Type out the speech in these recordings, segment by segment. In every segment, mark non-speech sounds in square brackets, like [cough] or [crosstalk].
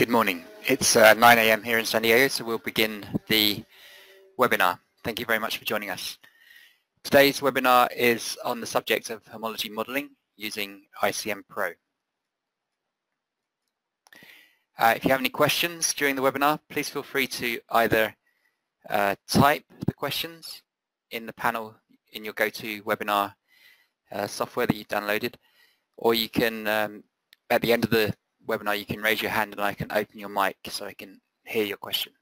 Good morning. It's uh, 9 a.m. here in San Diego, so we'll begin the webinar. Thank you very much for joining us. Today's webinar is on the subject of homology modeling using ICM Pro. Uh, if you have any questions during the webinar, please feel free to either uh, type the questions in the panel in your GoToWebinar uh, software that you've downloaded, or you can, um, at the end of the webinar, you can raise your hand and I can open your mic so I can hear your question.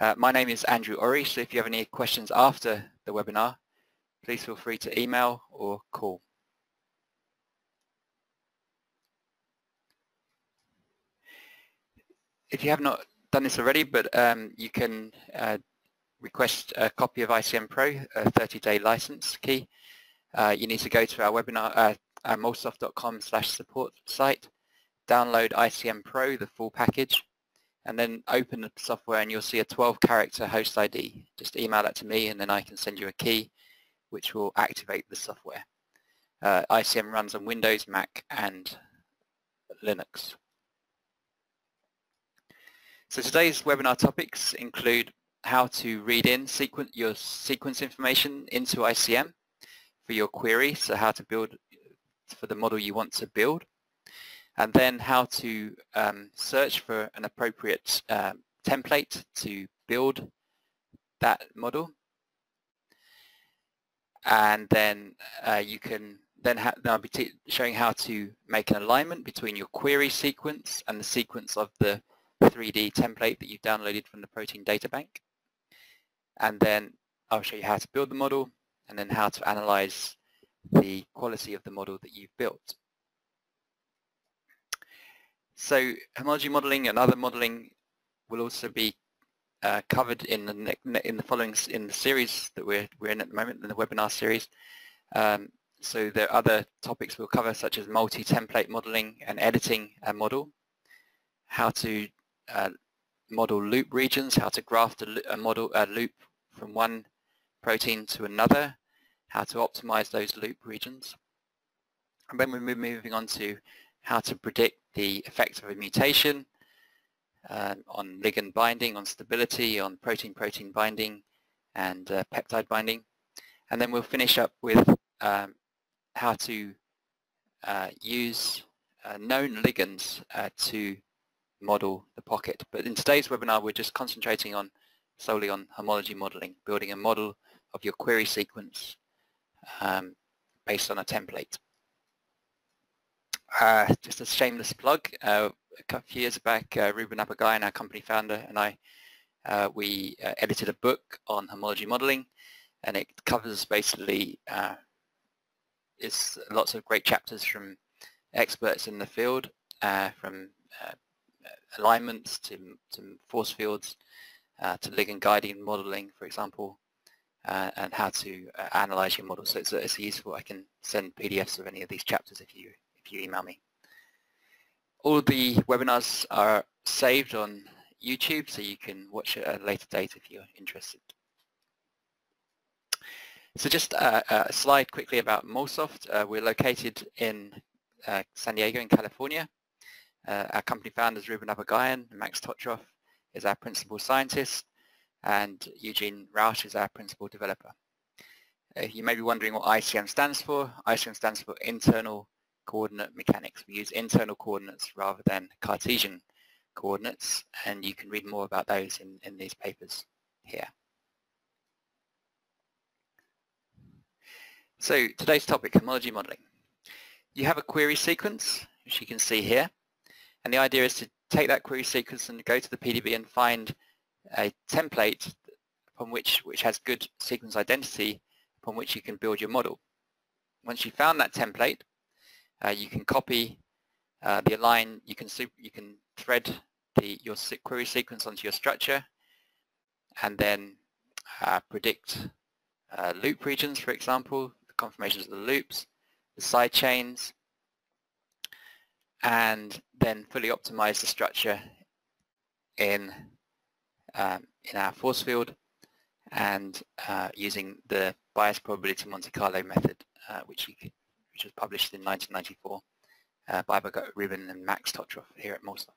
Uh, my name is Andrew Orry, so if you have any questions after the webinar, please feel free to email or call. If you have not done this already, but um, you can uh, request a copy of ICM Pro, a 30-day license key. Uh, you need to go to our webinar, uh, our molsoft.com slash support site, download ICM Pro, the full package, and then open the software and you'll see a 12 character host ID. Just email that to me and then I can send you a key which will activate the software. Uh, ICM runs on Windows, Mac and Linux. So today's webinar topics include how to read in sequence, your sequence information into ICM for your query, so how to build for the model you want to build, and then how to um, search for an appropriate um, template to build that model. And then uh, you can then, then I'll be showing how to make an alignment between your query sequence and the sequence of the 3D template that you've downloaded from the protein data bank. And then I'll show you how to build the model and then how to analyze the quality of the model that you've built. So homology modeling and other modeling will also be uh, covered in the in the following in the series that we're we're in at the moment in the webinar series. Um, so there are other topics we'll cover such as multi-template modeling and editing a model, how to uh, model loop regions, how to graft a, a model a loop from one protein to another, how to optimize those loop regions. And then we're moving on to how to predict the effect of a mutation uh, on ligand binding, on stability, on protein-protein binding, and uh, peptide binding. And then we'll finish up with um, how to uh, use uh, known ligands uh, to model the pocket. But in today's webinar, we're just concentrating on solely on homology modeling, building a model of your query sequence um, based on a template. Uh, just a shameless plug. Uh, a few years back, uh, Ruben Abagyan, our company founder, and I, uh, we uh, edited a book on homology modeling, and it covers basically uh, it's lots of great chapters from experts in the field, from alignments to, to force fields, to ligand guiding modeling, for example, and how to analyze your model. So it's, it's useful. I can send PDFs of any of these chapters if you if you email me. All the webinars are saved on YouTube, so you can watch it at a later date if you're interested. So just a, slide quickly about MolSoft. Uh, we're located in uh, San Diego in California. Uh, our company founders Ruben Abagyan and Max Totrov is our principal scientist and Eugene Raush is our principal developer. Uh, you may be wondering what ICM stands for. ICM stands for Internal coordinate mechanics. We use internal coordinates rather than Cartesian coordinates and you can read more about those in, in these papers here. So today's topic, homology modeling. You have a query sequence, which you can see here, and the idea is to take that query sequence and go to the PDB and find a template upon which, which has good sequence identity upon which you can build your model. Once you've found that template, uh, you can copy uh, the align, you can you can thread the your query sequence onto your structure and then uh, predict uh, loop regions, for example, the conformations of the loops, the side chains, and then fully optimize the structure in um, in our force field and uh, using the bias probability Monte Carlo method, uh, which you which was published in 1994 uh, by Ruben and Max Totrov here at MolSoft.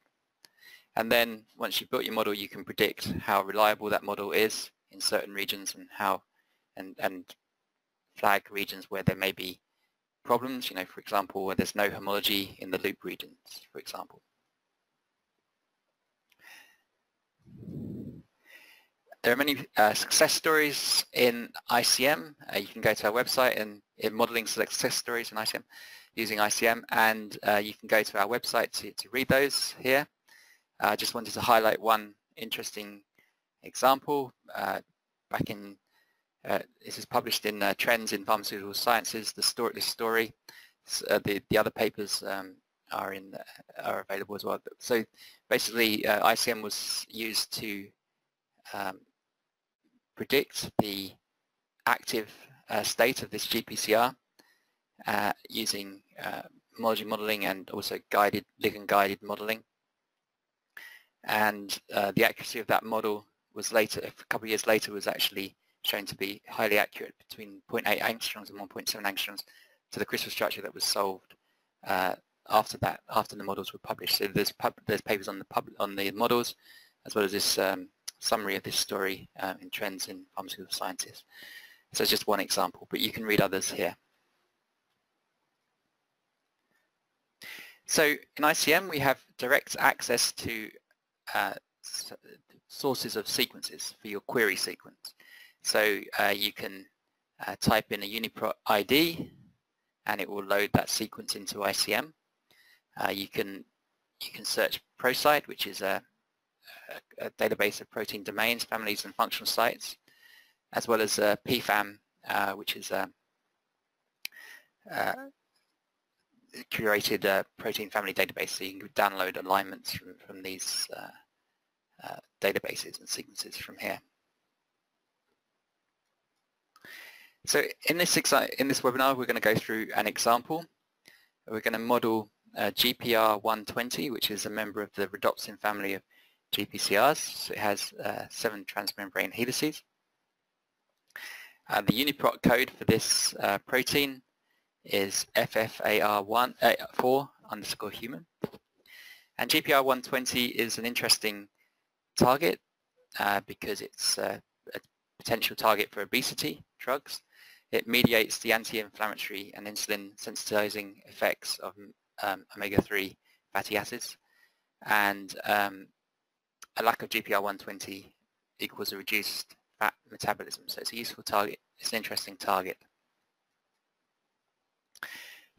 And then once you've built your model, you can predict how reliable that model is in certain regions and how and, and flag regions where there may be problems, you know, for example, where there's no homology in the loop regions, for example. There are many uh, success stories in ICM. Uh, you can go to our website and in modeling success stories in ICM using ICM and uh, you can go to our website to, to read those here. I just wanted to highlight one interesting example. Uh, back in, uh, this is published in uh, Trends in Pharmaceutical Sciences, the story, this story. the, the other papers um, are in are available as well. So basically ICM was used to um, predict the active uh, state of this GPCR uh, using uh, homology modeling and also guided ligand guided modeling. And uh, the accuracy of that model was later, a couple of years later, was actually shown to be highly accurate between 0.8 angstroms and 1.7 angstroms to the crystal structure that was solved uh, after that, after the models were published. So there's, pub, there's papers on the pub, on the models, as well as this um, summary of this story uh, in Trends in Pharmaceutical Sciences. So it's just one example, but you can read others here. So in ICM we have direct access to uh, sources of sequences for your query sequence. So uh, you can uh, type in a UniProt ID and it will load that sequence into ICM. Uh, you can you can search ProSite, which is a a, database of protein domains, families, and functional sites, as well as uh, PFAM, uh, which is a, a curated uh, protein family database. So you can download alignments from, from these uh, uh, databases and sequences from here. So in this, in this webinar, we're going to go through an example. We're going to model uh, GPR 120, which is a member of the rhodopsin family of GPCRs. So it has uh, seven transmembrane helices. Uh, the UniProt code for this uh, protein is FFAR1 uh, 4 underscore human. And GPR120 is an interesting target uh, because it's uh, a potential target for obesity drugs. It mediates the anti-inflammatory and insulin sensitizing effects of um, omega-3 fatty acids and um, a lack of GPR120 equals a reduced fat metabolism. So it's a useful target. It's an interesting target.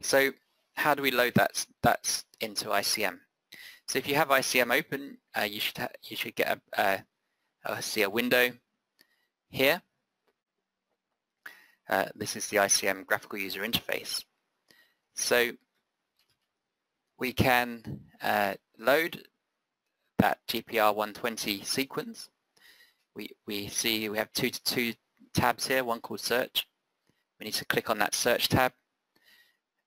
So how do we load that, that into ICM? So if you have ICM open, uh, you should you should get a, see a window here. Uh, this is the ICM graphical user interface. So we can uh, load that GPR 120 sequence. We, we see we have two, two tabs here, one called search. We need to click on that search tab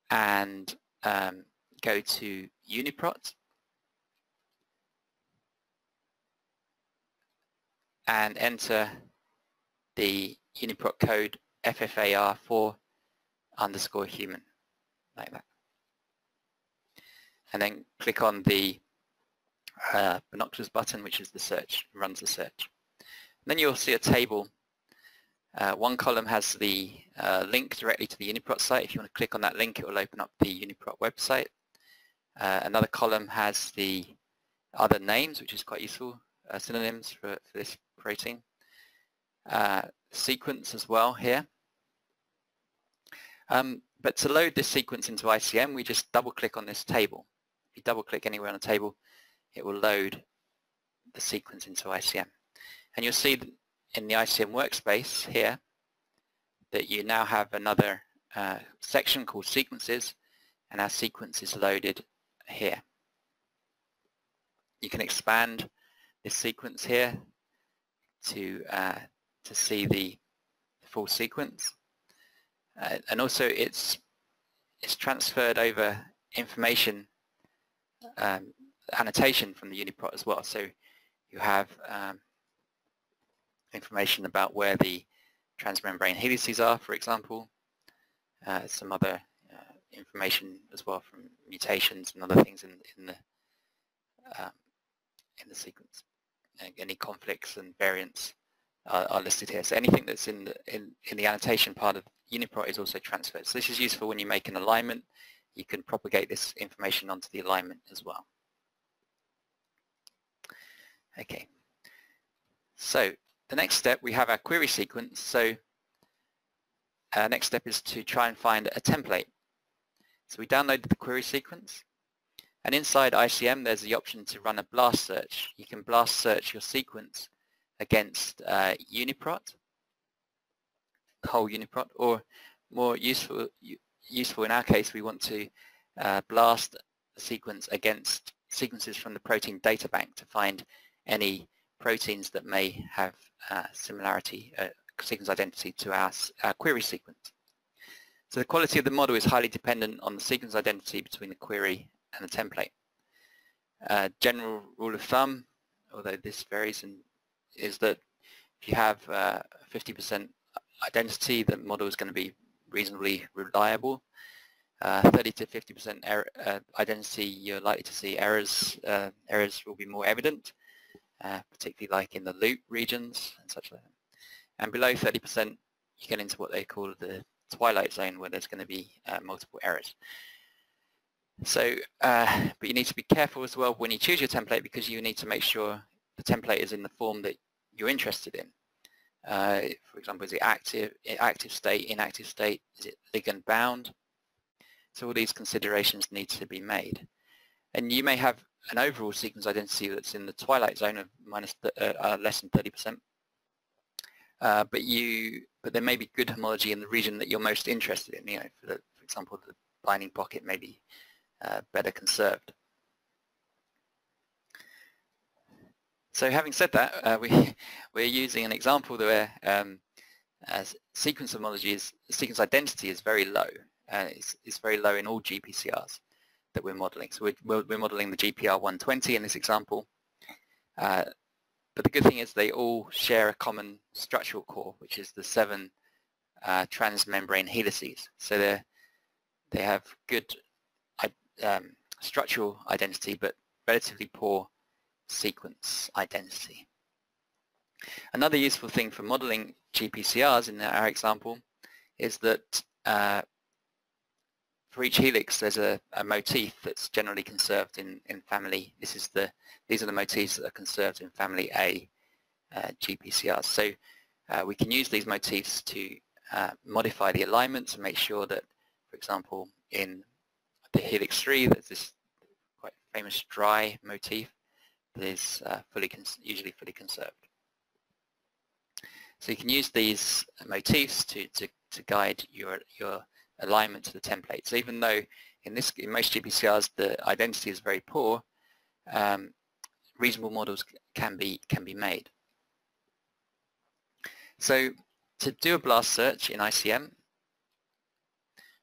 and um, go to UniProt and enter the UniProt code FFAR4 underscore human, like that. And then click on the uh, binoculars button, which is the search, runs the search. Then you'll see a table. Uh, one column has the uh, link directly to the Uniprot site. If you want to click on that link, it will open up the Uniprot website. Uh, another column has the other names, which is quite useful, uh, synonyms for, for, this protein. Uh, sequence as well here. Um, but to load this sequence into ICM, we just double click on this table. If you double click anywhere on a table, it will load the sequence into ICM. And you'll see in the ICM workspace here that you now have another uh, section called sequences and our sequence is loaded here. You can expand this sequence here to uh, to see the full sequence uh, and also it's it's transferred over information um, annotation from the UniProt as well. So you have um, information about where the transmembrane helices are, for example, uh, some other uh, information as well from mutations and other things in, in the um, in the sequence. Any conflicts and variants are, are, listed here. So anything that's in the, in, in the annotation part of UniProt is also transferred. So this is useful when you make an alignment. You can propagate this information onto the alignment as well. Okay. So the next step, we have our query sequence. So our next step is to try and find a template. So we downloaded the query sequence. And inside ICM, there's the option to run a blast search. You can blast search your sequence against uh, Uniprot, whole Uniprot, or more useful, useful in our case, we want to uh, blast the sequence against sequences from the protein data bank to find any proteins that may have uh, similarity, uh, sequence identity to our, query sequence. So the quality of the model is highly dependent on the sequence identity between the query and the template. Uh, general rule of thumb, although this varies, in, is that if you have 50% uh, identity, the model is going to be reasonably reliable. Uh, 30 to 50% error, uh, identity, you're likely to see errors. Uh, errors will be more evident, uh, particularly like in the loop regions and such like that. And below 30%, you get into what they call the twilight zone, where there's going to be uh, multiple errors. So, uh, but you need to be careful as well when you choose your template because you need to make sure the template is in the form that you're interested in. Uh, for example, is it active, active state, inactive state? Is it ligand bound? So all these considerations need to be made. And you may have an overall sequence identity that's in the twilight zone of minus th uh, uh, less than 30%. Uh, but you, but there may be good homology in the region that you're most interested in. You know, for, the, for example, the binding pocket may be uh, better conserved. So having said that, uh, we, [laughs] we're using an example where um, sequence homology is, sequence identity is very low. Uh, it's, it's, very low in all GPCRs that we're modeling. So we're, we're modeling the GPR 120 in this example. Uh, but the good thing is they all share a common structural core, which is the seven uh, transmembrane helices. So they they have good um, structural identity, but relatively poor sequence identity. Another useful thing for modeling GPCRs in our example is that uh, for each helix there's a, a, motif that's generally conserved in, in family. This is the these are the motifs that are conserved in family A uh, GPCRs. So uh, we can use these motifs to uh, modify the alignment to make sure that, for example, in the helix 3, there's this quite famous DRY motif that is uh, fully usually fully conserved. So you can use these motifs to, to, to guide your, your alignment to the template. So even though in, this, in most GPCRs the identity is very poor, um, reasonable models can be, can be made. So to do a blast search in ICM,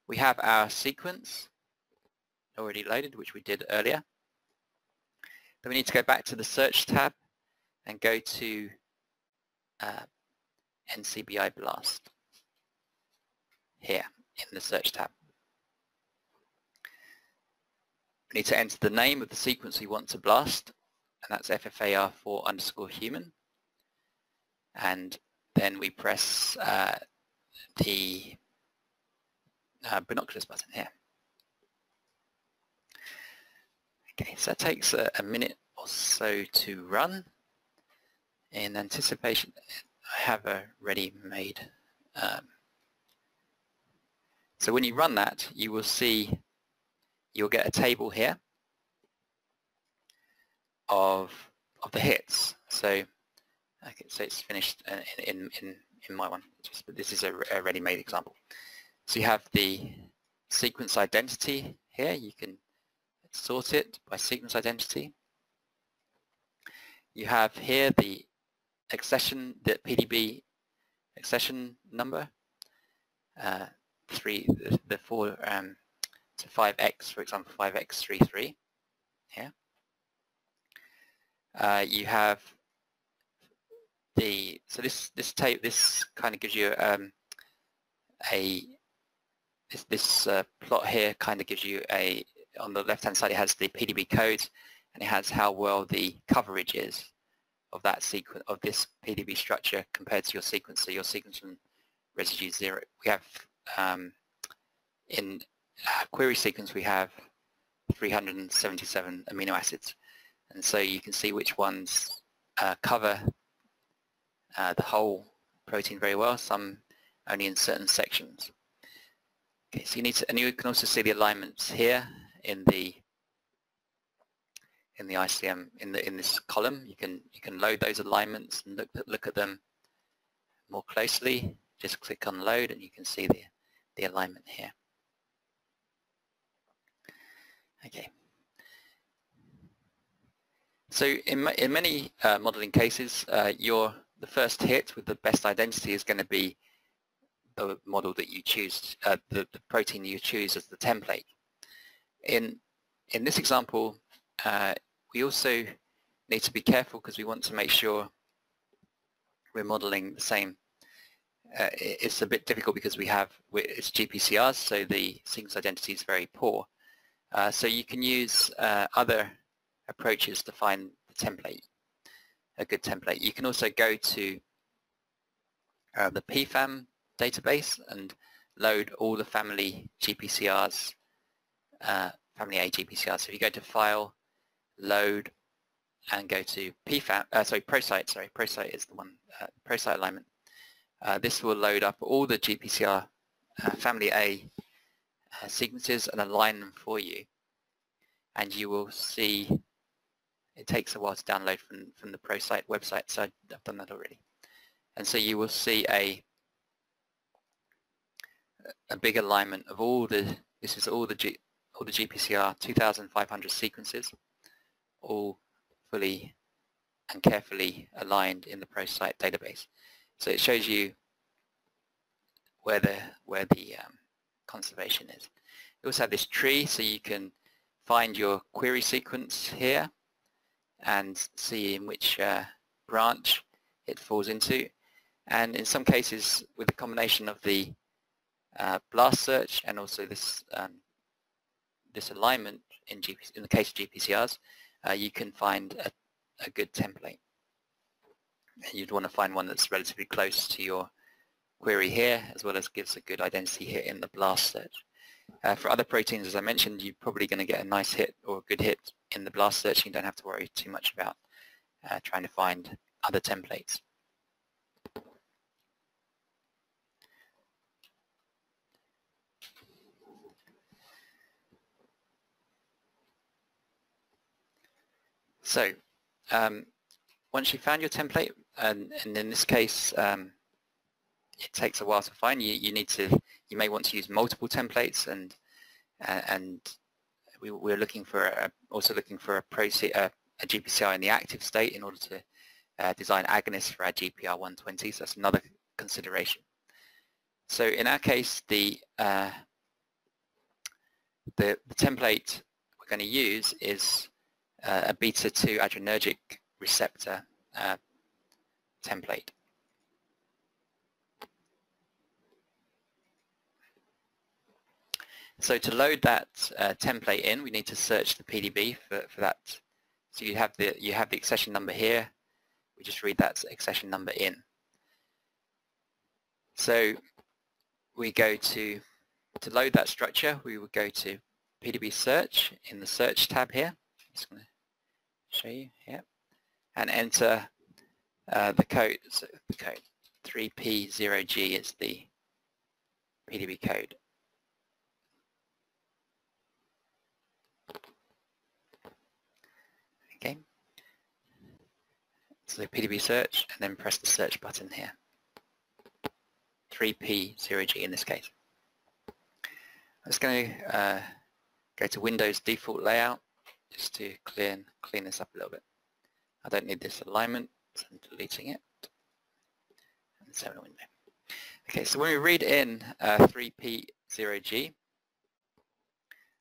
we have our sequence already loaded, which we did earlier. Then we need to go back to the search tab and go to uh, NCBI BLAST here in the search tab. We need to enter the name of the sequence we want to blast, and that's FFAR4 underscore human. And then we press uh, the uh, binoculars button here. Okay, so that takes a, a minute or so to run. In anticipation, I have a ready-made. Um, so when you run that, you will see, you'll get a table here of of the hits. So, okay, so it's finished uh, in in in my one. Just, but this is a, a ready-made example. So you have the sequence identity here. You can sort it by sequence identity. You have here the accession, the PDB accession number, uh, three, the, the four um, to 5x, for example, 5x33 here. Uh, you have the, so this, this tape, this kind of gives you um, a, this, this uh, plot here kind of gives you a on the left-hand side it has the PDB code and it has how well the coverage is of that sequence of this PDB structure compared to your sequence. So your sequence from residue zero. We have um, in query sequence we have 377 amino acids, and so you can see which ones uh, cover uh, the whole protein very well. Some only in certain sections. Okay, so you need to, and you can also see the alignments here in the in the ICM in the in this column. You can you can load those alignments and look look at them more closely. Just click on load and you can see the the alignment here. Okay. So in in many uh, modeling cases, uh, your the first hit with the best identity is going to be the model that you choose, uh, the, the protein you choose as the template. In in this example, uh, we also need to be careful because we want to make sure we're modeling the same. Uh, it's a bit difficult because we have, it's GPCRs, so the sequence identity is very poor. Uh, so you can use uh, other approaches to find the template, a good template. You can also go to uh, the PFAM database and load all the family GPCRs, uh, family A GPCRs. So if you go to File, load and go to PFAM, uh, sorry, ProSite, sorry, ProSite is the one, ProSite alignment. Uh, this will load up all the GPCR uh, family A uh, sequences and align them for you. And you will see, it takes a while to download from, from the ProSite website, so I've done that already. And so you will see a a big alignment of all the, this is all the, G, all the GPCR 2,500 sequences all fully and carefully aligned in the ProSite database. So it shows you where the where the um, conservation is. We also have this tree, so you can find your query sequence here and see in which uh, branch it falls into. And in some cases, with a combination of the uh, blast search and also this um, this alignment in, in the case of GPCRs, uh, you can find a, a good template. You'd want to find one that's relatively close to your query here, as well as gives a good identity hit in the blast search. Uh, for other proteins, as I mentioned, you're probably going to get a nice hit or a good hit in the blast search. You don't have to worry too much about uh, trying to find other templates. So um, once you've found your template, and, and in this case, um, it takes a while to find. You, you need to, you may want to use multiple templates, and uh, and we, we're looking for a, also looking for a, proce a, a GPCR in the active state in order to uh, design agonists for our GPR 120. So that's another consideration. So in our case, the uh, the, the template we're going to use is uh, a beta-2 adrenergic receptor uh, template. So to load that uh, template in, we need to search the PDB for, for that. So you have the you have the accession number here. We just read that accession number in. So we go to to load that structure. We would go to PDB search in the search tab here. I'm just going to show you here, and enter uh, the code. So the code 3P0G is the PDB code. Okay. So PDB search, and then press the search button here. 3P0G in this case. I'm just going to uh, go to Windows default layout just to clean, clean this up a little bit. I don't need this alignment, I'm deleting it. And a window. Okay, so when we read in uh, 3P0G, I'm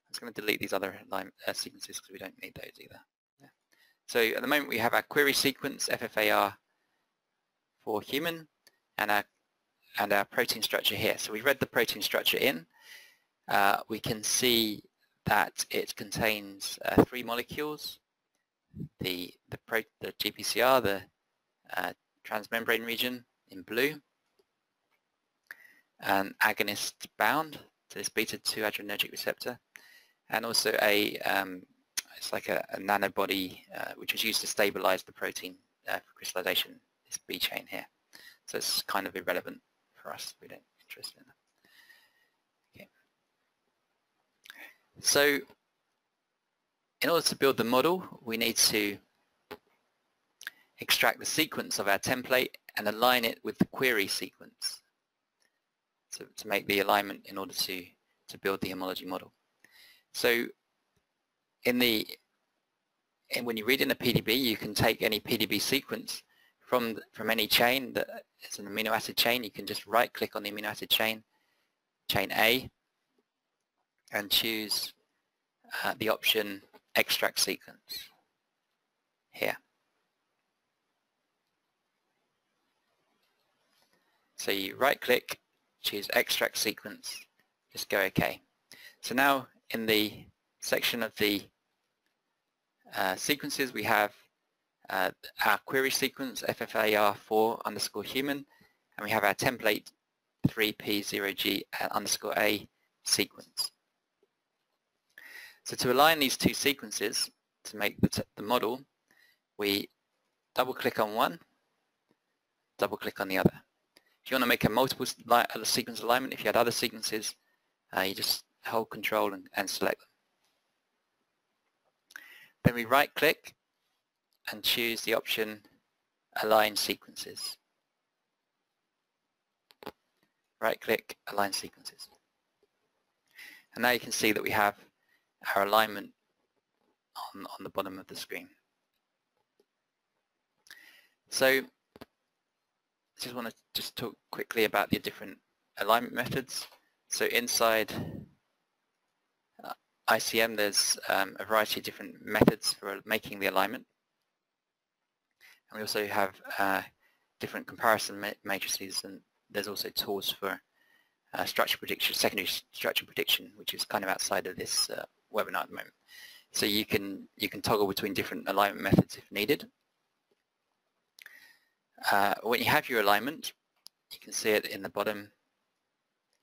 just going to delete these other line, uh, sequences because we don't need those either. Yeah. So at the moment we have our query sequence, FFAR for human, and our, and our protein structure here. So we've read the protein structure in. Uh, we can see that it contains uh, three molecules the the, the GPCR, the uh, transmembrane region in blue, an agonist bound to this beta-2 adrenergic receptor, and also a um, it's like a, a nanobody uh, which is used to stabilize the protein uh, for crystallization, this B chain here. So it's kind of irrelevant for us. We don't interested in that. Okay. So in order to build the model, we need to extract the sequence of our template and align it with the query sequence to, to make the alignment in order to, to build the homology model. So in the and when you read in a PDB, you can take any PDB sequence from from any chain that is an amino acid chain. You can just right-click on the amino acid chain, chain A, and choose uh, the option extract sequence here. So you right-click, choose extract sequence, just go OK. So now in the section of the uh, sequences we have uh, our query sequence FFAR4 underscore human and we have our template 3P0G underscore A sequence. So to align these two sequences to make the, the model, we double click on one, double click on the other. If you want to make a multiple sequence alignment, if you had other sequences, uh, you just hold control and, and select them. Then we right click and choose the option align sequences. Right click, align sequences. And now you can see that we have our alignment on, on the bottom of the screen. So just want to just talk quickly about the different alignment methods. So inside uh, ICM there's um, a variety of different methods for making the alignment. And we also have uh, different comparison matrices and there's also tools for uh, structure prediction, secondary structure prediction, which is kind of outside of this uh, webinar at the moment. So you can you can toggle between different alignment methods if needed. Uh, when you have your alignment, you can see it in the bottom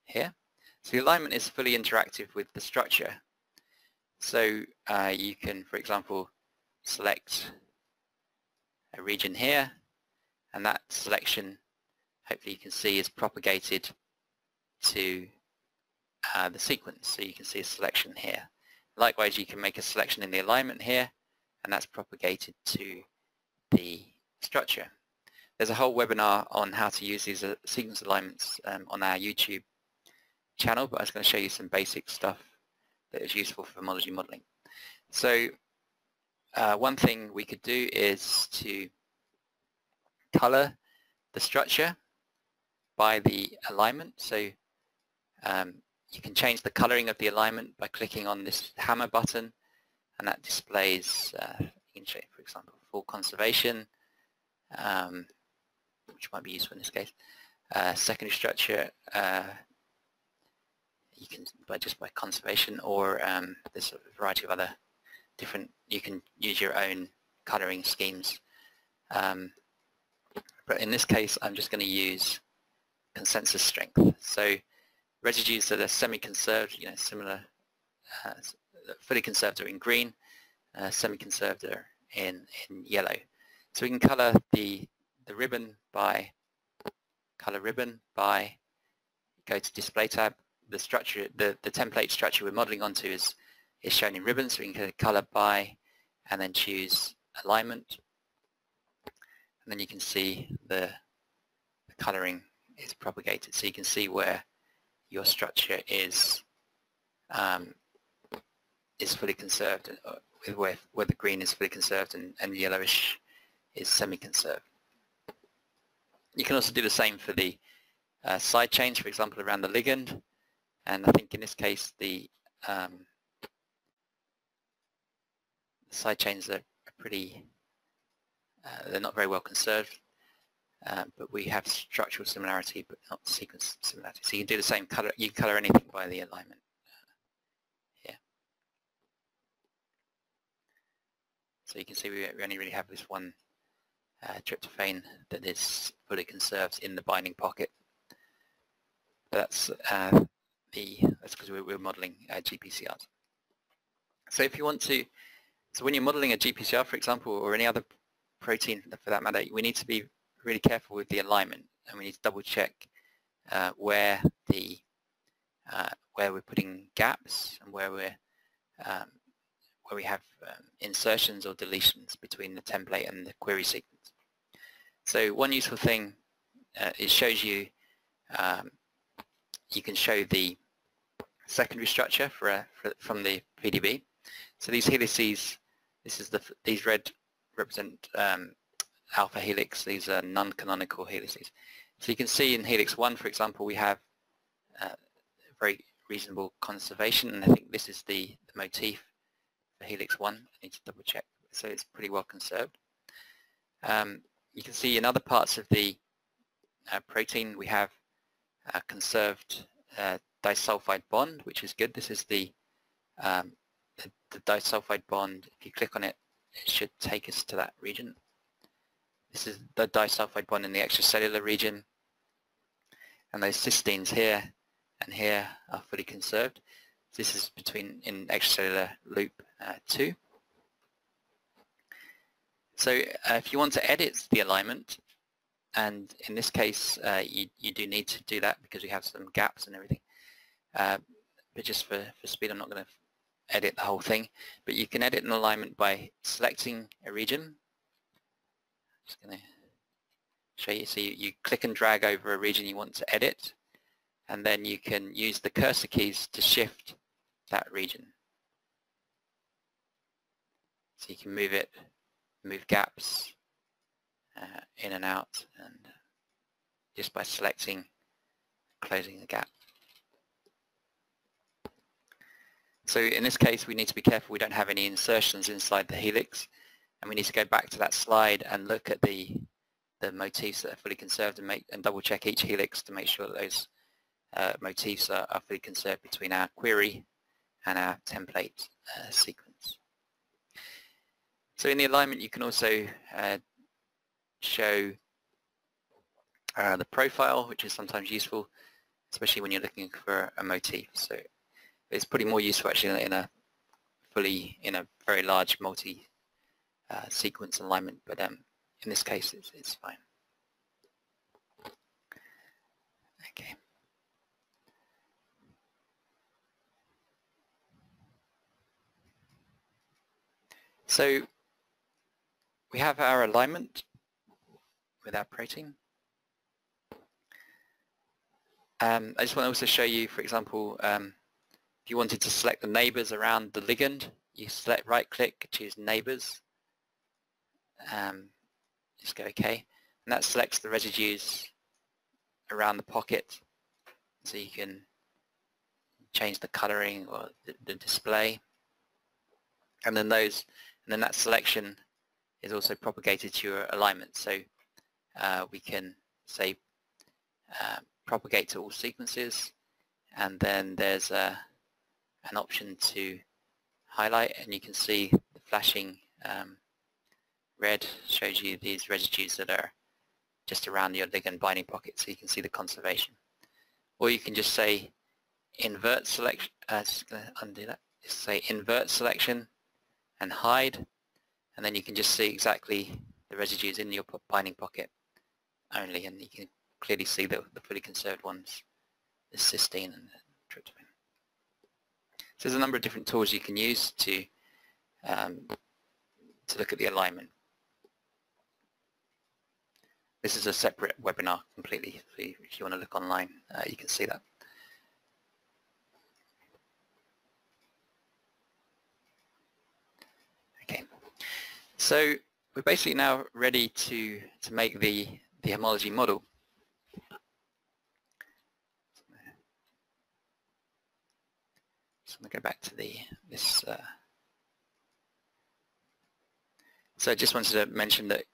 here. So the alignment is fully interactive with the structure. So uh, you can, for example, select a region here, and that selection, hopefully you can see, is propagated to uh, the sequence. So you can see a selection here. Likewise, you can make a selection in the alignment here, and that's propagated to the structure. There's a whole webinar on how to use these uh, sequence alignments um, on our YouTube channel, but I was going to show you some basic stuff that is useful for homology modeling. So uh, one thing we could do is to color the structure by the alignment. So um, you can change the coloring of the alignment by clicking on this hammer button and that displays, uh, you can show, for example, full conservation, um, which might be useful in this case. Uh, secondary structure, uh, you can by just by conservation or um, there's a variety of other different, you can use your own coloring schemes. Um, but in this case, I'm just going to use consensus strength. So residues that are semi-conserved, you know, similar, uh, fully conserved are in green, uh, semi-conserved are in, in yellow. So we can color the, the ribbon by, color ribbon by, go to display tab, the structure, the, the template structure we're modeling onto is, is shown in ribbon, so we can color by and then choose alignment. And then you can see the, the coloring is propagated. So you can see where your structure is um, is fully conserved, uh, where, where the green is fully conserved and, and yellowish is semi-conserved. You can also do the same for the uh, side chains, for example, around the ligand. And I think in this case, the, um, side chains are pretty, uh, they're not very well conserved. Uh, but we have structural similarity but not sequence similarity. So you can do the same color, you can color anything by the alignment uh. So you can see we only really have this one uh, tryptophan that is fully conserved in the binding pocket. That's uh, the that's because we're, we're modeling uh, GPCRs. So if you want to, so when you're modeling a GPCR, for example, or any other protein for that matter, we need to be really careful with the alignment, and we need to double check uh, where the uh, where we're putting gaps and where we're um, where we have um, insertions or deletions between the template and the query sequence. So one useful thing uh, it shows you um, you can show the secondary structure for, a, for, from the PDB. So these helices, this is the these red represent um, alpha helix. These are non-canonical helices. So you can see in helix one, for example, we have uh, very reasonable conservation, and I think this is the, the motif for helix one. I need to double check. So it's pretty well conserved. Um, you can see in other parts of the uh, protein we have uh, conserved uh, disulfide bond, which is good. This is the, um, the, the disulfide bond. If you click on it, it should take us to that region. This is the disulfide bond in the extracellular region. And those cysteines here and here are fully conserved. This is between in extracellular loop uh, 2. So uh, if you want to edit the alignment, and in this case uh, you, you do need to do that because we have some gaps and everything, uh, but just for, for speed I'm not going to edit the whole thing, but you can edit an alignment by selecting a region. Just going to show you, so you, you click and drag over a region you want to edit, and then you can use the cursor keys to shift that region. So you can move it, move gaps uh, in and out, and just by selecting, closing the gap. So in this case, we need to be careful we don't have any insertions inside the helix, and we need to go back to that slide and look at the the motifs that are fully conserved and make and double check each helix to make sure that those uh, motifs are, are, fully conserved between our query and our template uh, sequence. So in the alignment you can also uh, show uh, the profile which is sometimes useful especially when you're looking for a motif. So it's pretty more useful actually in a fully in a very large multi uh, sequence alignment but um, in this case it's, it's fine. Okay. So we have our alignment with our protein. Um, I just want to also show you, for example, um, if you wanted to select the neighbors around the ligand, you select right click, choose neighbors, um, just go OK, and that selects the residues around the pocket. So you can change the coloring or the, the display. And then those and then that selection is also propagated to your alignment. So uh, we can say uh, propagate to all sequences and then there's a, an option to highlight and you can see the flashing um, red shows you these residues that are just around your ligand binding pocket so you can see the conservation. Or you can just say invert selection, uh, to undo that, just say invert selection and hide and then you can just see exactly the residues in your binding pocket only and you can clearly see the, the fully conserved ones, the cysteine and the tryptophan. So there's a number of different tools you can use to um, to look at the alignment. This is a separate webinar completely. if you want to look online, uh, you can see that. So we're basically now ready to, to make the, the homology model. So I'm going to go back to the this. Uh, so I just wanted to mention that,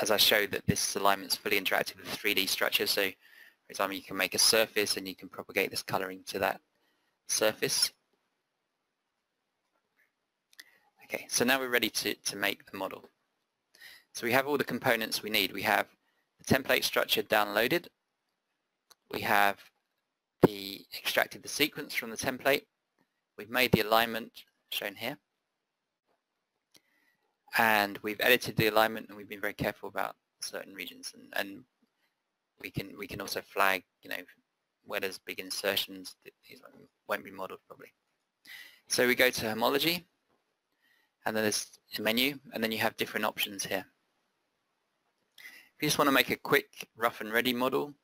as I showed, that this alignment is fully interactive with 3D structure. So, for example, you can make a surface and you can propagate this coloring to that surface. Okay, so now we're ready to, to make the model. So we have all the components we need. We have the template structure downloaded. We have the extracted the sequence from the template. We've made the alignment shown here. And we've edited the alignment and we've been very careful about certain regions and, and we can we can also flag you know where there's big insertions these won't be modeled probably so we go to homology and then there's a menu and then you have different options here if you just want to make a quick rough and ready model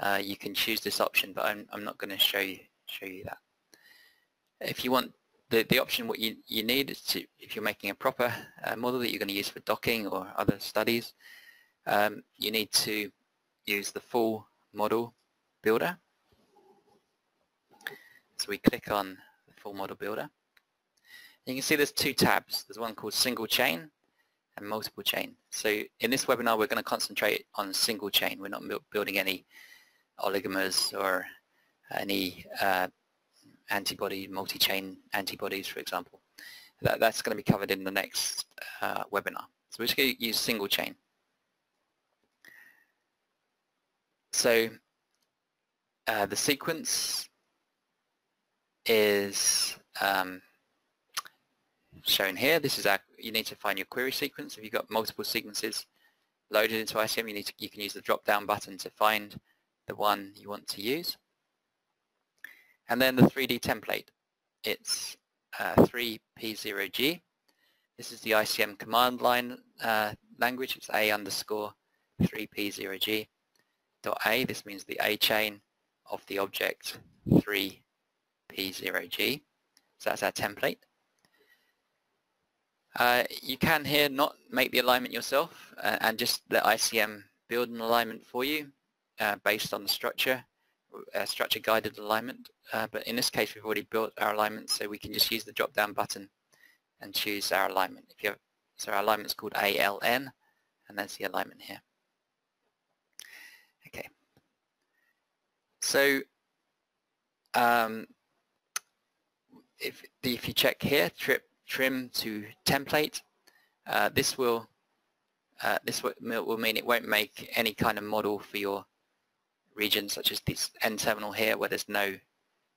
uh, you can choose this option but I'm, I'm not going to show you show you that if you want the, the option what you, you need is to if you're making a proper uh, model that you're going to use for docking or other studies um, you need to use the full model builder. So we click on the full model builder. You can see there's two tabs. There's one called single chain and multiple chain. So in this webinar we're going to concentrate on single chain. We're not building any oligomers or any uh, antibody, multi-chain antibodies for example. That, that's going to be covered in the next uh, webinar. So we're just going to use single chain. So uh, the sequence is um, shown here. This is our, you need to find your query sequence. If you've got multiple sequences loaded into ICM, you need to, you can use the drop-down button to find the one you want to use. And then the 3D template. It's uh, 3P0G. This is the ICM command line uh, language. It's A underscore 3P0G dot A, this means the A chain of the object 3P0G. So that's our template. Uh, you can here not make the alignment yourself uh, and just let ICM build an alignment for you uh, based on the structure, uh, structure guided alignment. Uh, but in this case we've already built our alignment so we can just use the drop down button and choose our alignment. If you have, so our alignment is called ALN and that's the alignment here. Okay. So um, if, if you check here, trip, trim to template, uh, this will uh, this will, mean it won't make any kind of model for your region, such as this N terminal here, where there's no,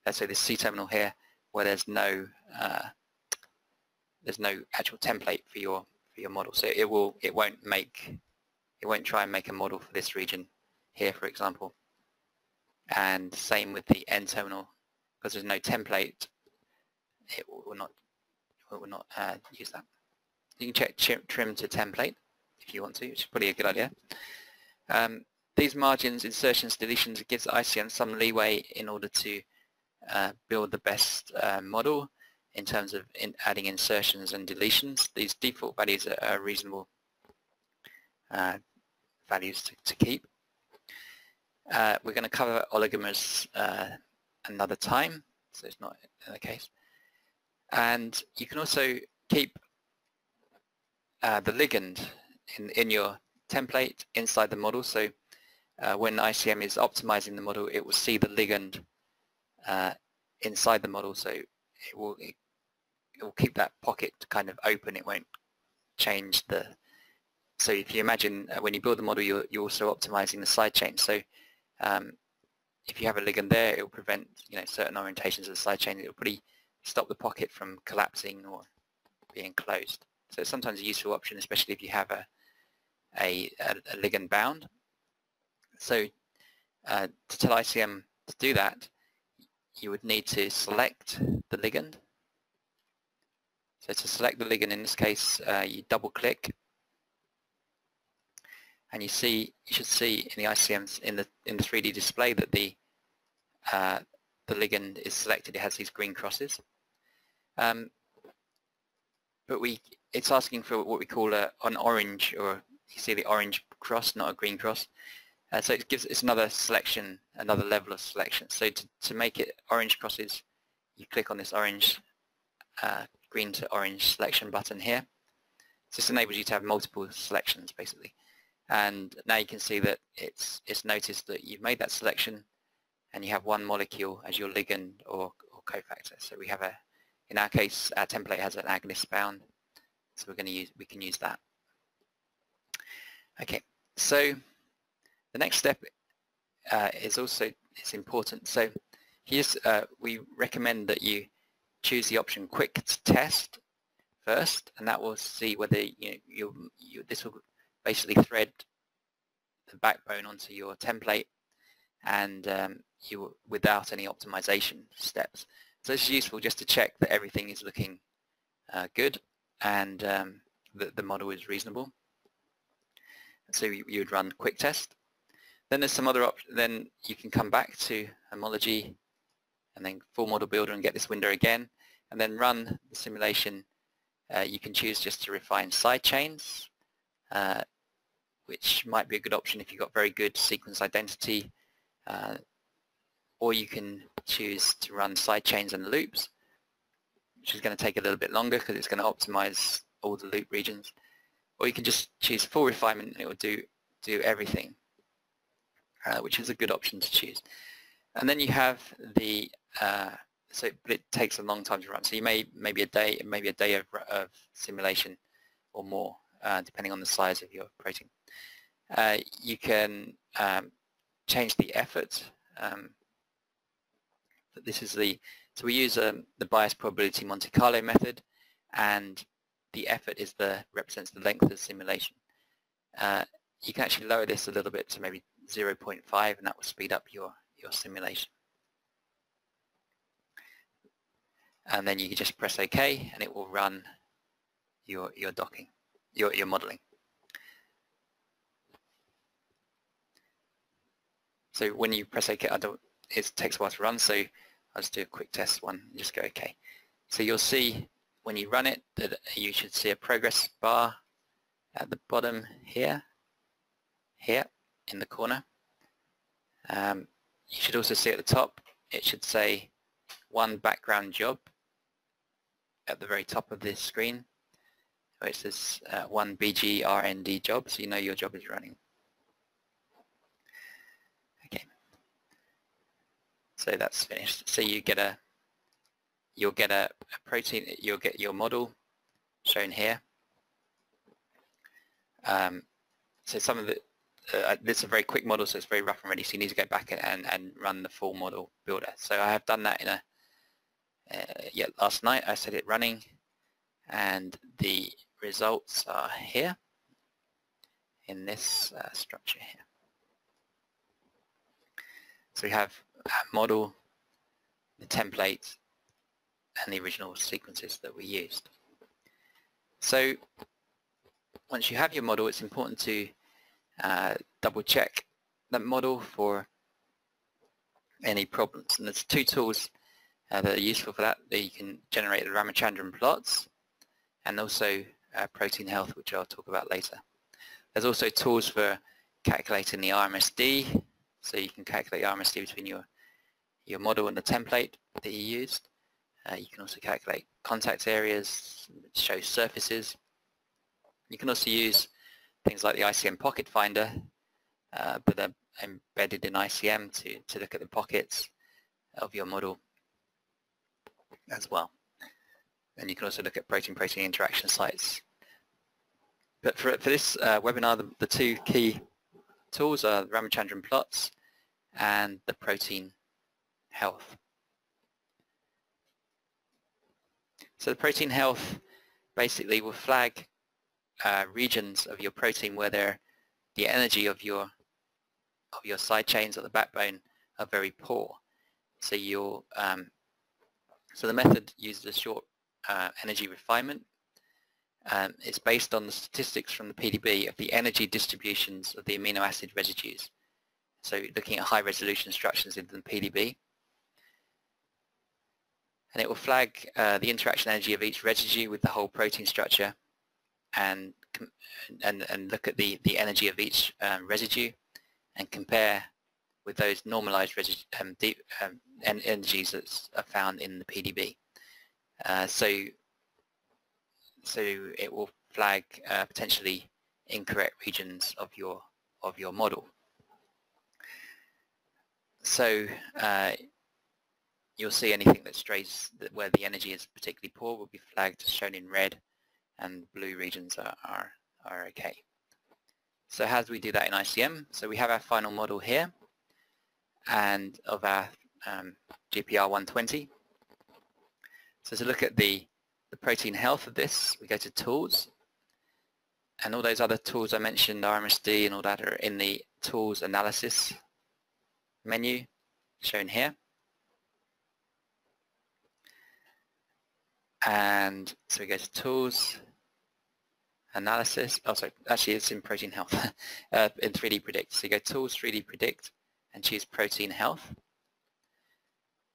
let's say this C terminal here, where there's no uh, there's no actual template for your for your model. So it will it won't make it won't try and make a model for this region here, for example. And same with the N terminal. Because there's no template it will not it will not uh, use that. You can check trim to template if you want to which is probably a good idea. Um, these margins insertions deletions it gives ICM some leeway in order to uh, build the best uh, model in terms of in adding insertions and deletions. These default values are, are reasonable uh, values to, to keep. Uh, we're going to cover oligomers uh, another time, so it's not the case. And you can also keep uh, the ligand in, in your template inside the model. So uh, when ICM is optimizing the model, it will see the ligand uh, inside the model. So it will it, will keep that pocket kind of open. It won't change the. So if you imagine uh, when you build the model, you're, you're also optimizing the side chain. So um, if you have a ligand there, it will prevent you know certain orientations of the side chain. It will pretty stop the pocket from collapsing or being closed. So it's sometimes a useful option, especially if you have a a, a ligand bound. So uh, to tell ICM to do that, you would need to select the ligand. So to select the ligand in this case, uh, you double click and you see you should see in the ICMs in the in the 3D display that the uh, the ligand is selected. It has these green crosses. Um, but we it's asking for what we call a, an orange or you see the orange cross, not a green cross. Uh, so it gives it's another selection, another level of selection. So to, to make it orange crosses, you click on this orange, uh, green to orange selection button here. This enables you to have multiple selections basically and now you can see that it's it's noticed that you've made that selection and you have one molecule as your ligand or, or cofactor. So we have a In our case, our template has an agonist bound, so we're going to use we can use that. Okay, so the next step uh, is also is important. So here's uh, we recommend that you choose the option quick test first, and that will see whether you know you, you this will basically thread the backbone onto your template and um, you without any optimization steps. So it's useful just to check that everything is looking uh, good and um, that the model is reasonable. So you, you would run quick test. Then there's some other options. Then you can come back to homology and then full model builder and get this window again and then run the simulation. Uh, you can choose just to refine side chains, uh, which might be a good option if you've got very good sequence identity uh, or you can choose to run side chains and loops, which is going to take a little bit longer because it's going to optimize all the loop regions. Or you can just choose full refinement and it will do, do everything, uh, which is a good option to choose. And then you have the, uh, so but it takes a long time to run. So you may, maybe a day, maybe a day of, of simulation or more, uh, depending on the size of your protein. Uh, you can um, change the effort. Um, this is the so we use um, the bias probability Monte Carlo method, and the effort is the represents the length of the simulation. Uh, you can actually lower this a little bit to maybe 0.5, and that will speed up your your simulation. And then you can just press OK, and it will run your your docking, your your modeling. So when you press OK, it takes a while to run, so I'll just do a quick test one and just go OK. So you'll see when you run it that you should see a progress bar at the bottom here, here in the corner. Um, you should also see at the top, it should say one background job at the very top of this screen, where it says uh, one BGRND job, so you know your job is running. So that's finished. So you get a you'll get a, a protein. You'll get your model shown here. Um, so some of the uh, this is a very quick model, so it's very rough and ready. So you need to go back and, and run the full model builder. So I have done that in a uh, yeah last night. I set it running, and the results are here in this uh, structure here. So we have model, the template, and the original sequences that we used. So once you have your model, it's important to uh, double check that model for any problems. And there's two tools uh, that are useful for that. That you can generate the Ramachandran plots and also uh, protein health, which I'll talk about later. There's also tools for calculating the RMSD, so you can calculate the RMSD between your your model and the template that you used. Uh, you can also calculate contact areas, show surfaces. You can also use things like the ICM Pocket Finder, uh, but they're embedded in ICM to, to look at the pockets of your model as well. And you can also look at protein-protein interaction sites. But for, for this uh, webinar, the, the, two key tools are Ramachandran plots and the protein health. So the protein health basically will flag uh, regions of your protein where the energy of your of your side chains or the backbone are very poor. So you um, so the method uses a short uh, energy refinement. Um, it's based on the statistics from the PDB of the energy distributions of the amino acid residues. So looking at high resolution structures in the PDB and it will flag uh, the interaction energy of each residue with the whole protein structure and and, and look at the, the energy of each um, residue and compare with those normalized um, deep, um, energies that are found in the PDB. Uh, so, so it will flag uh, potentially incorrect regions of your of your model. So uh, you'll see anything that strays that where the energy is particularly poor will be flagged shown in red and blue regions are, are, are okay. So how do we do that in ICM? So we have our final model here and of our um, GPR 120. So to look at the, the protein health of this, we go to tools and all those other tools I mentioned, RMSD and all that are in the tools analysis menu shown here. And so we go to tools, analysis, oh sorry, actually it's in protein health, [laughs] uh, in 3D predict. So you go tools, 3D predict, and choose protein health.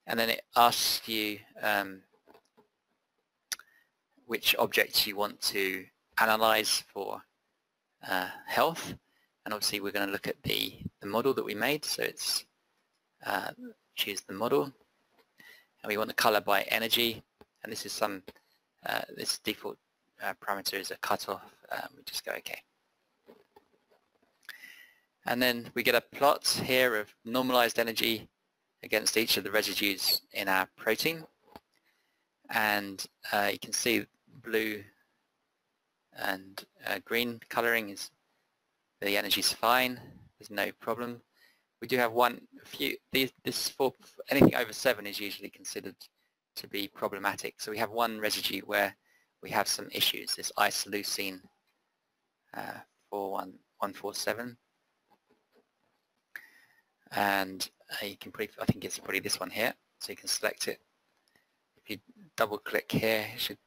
And then it asks you um, which objects you want to analyze for uh, health. And obviously we're going to look at the, the model that we made. So it's uh, choose the model. And we want the color by energy. And this is some, uh, this default uh, parameter is a cutoff. Um, we just go OK. And then we get a plot here of normalized energy against each of the residues in our protein. And uh, you can see blue and uh, green coloring is the energy is fine. There's no problem. We do have one few. These, this for anything over seven is usually considered to be problematic. So we have one residue where we have some issues. This isoleucine uh, 41147 and uh, you can probably, I think it's probably this one here so you can select it if you double click here it should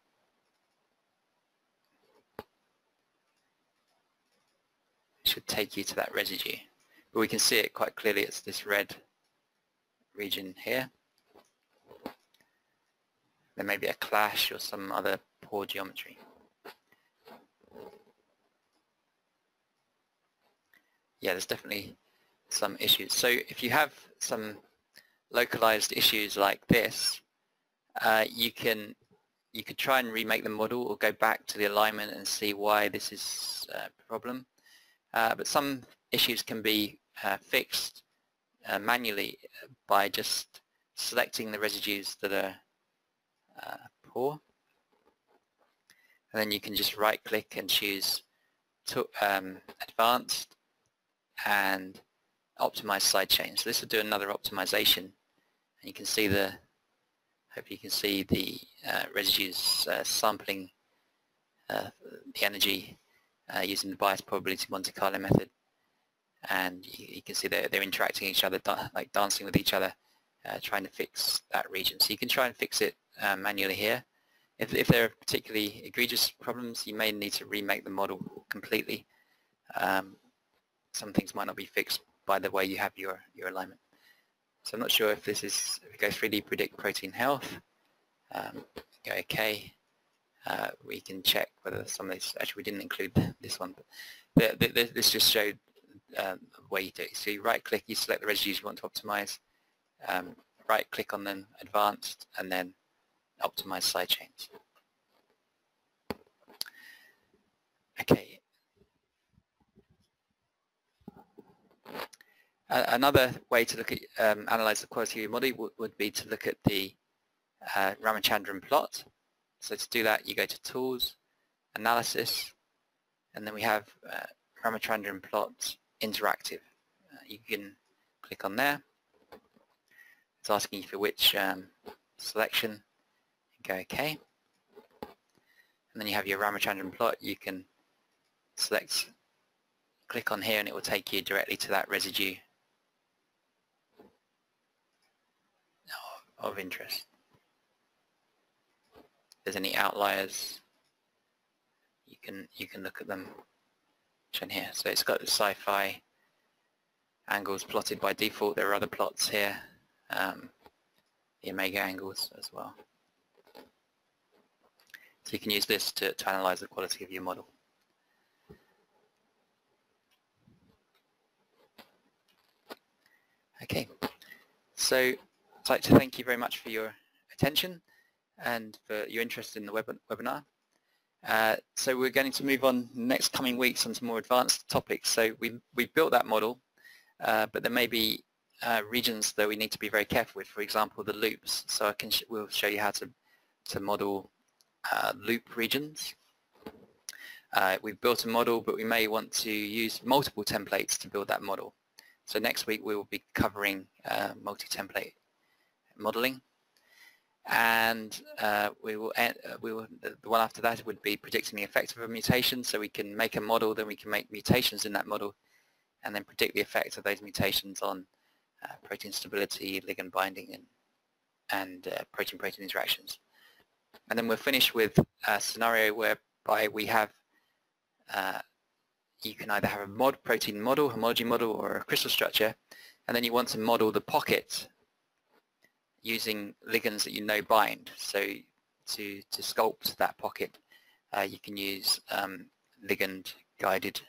it should take you to that residue but we can see it quite clearly it's this red region here there may be a clash or some other poor geometry yeah there's definitely some issues. So if you have some localized issues like this, uh, you can you could try and remake the model or go back to the alignment and see why this is a problem. Uh, but some issues can be uh, fixed uh, manually by just selecting the residues that are poor. And then you can just right click and choose to, um, advanced and optimize side chain. So this will do another optimization. And you can see the, hope you can see the uh, residues uh, sampling uh, the energy uh, using the bias probability Monte Carlo method. And you, you can see they're, they're interacting each other, like dancing with each other, uh, trying to fix that region. So you can try and fix it uh, manually here. If, if there are particularly egregious problems, you may need to remake the model completely. Um, some things might not be fixed by the way you have your, your alignment. So I'm not sure if this is, if we go 3D predict protein health, um, go OK, uh, we can check whether some of this, actually we didn't include [laughs] this one, but the, the, this just showed um, the way you do it. So you right click, you select the residues you want to optimize, um, right click on them, advanced, and then optimize side chains. Okay, another way to look at um, analyze the quality of your model would, be to look at the uh, Ramachandran plot. So to do that, you go to Tools, Analysis, and then we have uh, Ramachandran plot interactive. Uh, you can click on there. It's asking you for which um, selection. Go OK. And then you have your Ramachandran plot. You can select, click on here, and it will take you directly to that residue of interest. If there's any outliers, you can you can look at them shown here. So it's got the psi-phi angles plotted by default. There are other plots here, um, the omega angles as well. So you can use this to, to analyze the quality of your model. Okay, so I'd like to thank you very much for your attention and for your interest in the web webinar. Uh, so we're going to move on next coming weeks on some more advanced topics. So we we built that model, uh, but there may be uh, regions that we need to be very careful with. For example, the loops. So I can sh we'll show you how to to model uh, loop regions. Uh, we've built a model, but we may want to use multiple templates to build that model. So next week we will be covering uh, multi-template modeling, and uh, we will uh, we will the one after that would be predicting the effect of a mutation. So we can make a model, then we can make mutations in that model, and then predict the effect of those mutations on uh, protein stability, ligand binding, and and uh, protein-protein interactions. And then we'll finish with a scenario whereby we have uh, you can either have a mod protein model, homology model, or a crystal structure, and then you want to model the pocket using ligands that you know bind. So to, to sculpt that pocket, uh, you can use um, ligand-guided